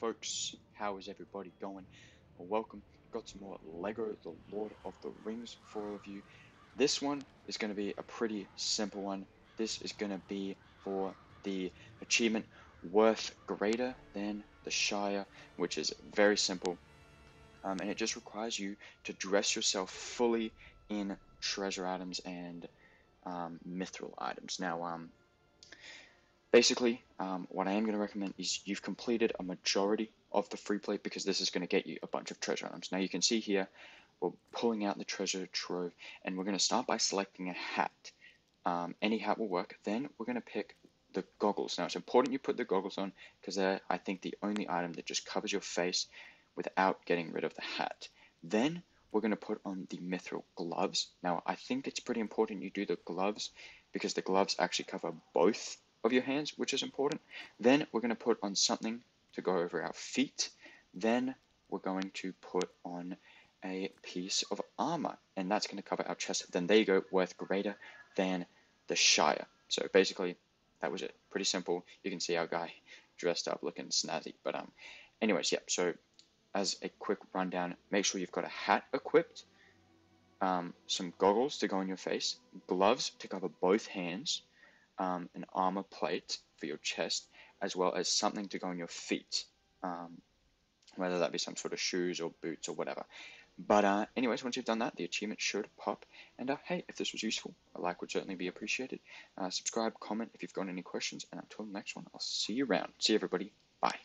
Folks, how is everybody going? Well, welcome. Got some more Lego The Lord of the Rings for all of you. This one is going to be a pretty simple one. This is going to be for the achievement worth greater than the Shire, which is very simple. Um, and it just requires you to dress yourself fully in treasure items and um, mithril items. Now, um, Basically, um, what I am going to recommend is you've completed a majority of the free play because this is going to get you a bunch of treasure items. Now you can see here, we're pulling out the treasure trove and we're going to start by selecting a hat. Um, any hat will work. Then we're going to pick the goggles. Now it's important you put the goggles on because they're, I think, the only item that just covers your face without getting rid of the hat. Then we're going to put on the mithril gloves. Now I think it's pretty important you do the gloves because the gloves actually cover both of your hands, which is important. Then we're going to put on something to go over our feet. Then we're going to put on a piece of armor, and that's going to cover our chest. Then there you go, worth greater than the Shire. So basically, that was it. Pretty simple. You can see our guy dressed up looking snazzy. But um, anyways, yeah. So as a quick rundown, make sure you've got a hat equipped, um, some goggles to go on your face, gloves to cover both hands, um, an armor plate for your chest, as well as something to go on your feet, um, whether that be some sort of shoes or boots or whatever. But uh, anyways, once you've done that, the achievement should pop. And uh, hey, if this was useful, a like would certainly be appreciated. Uh, subscribe, comment if you've got any questions, and until the next one, I'll see you around. See everybody. Bye.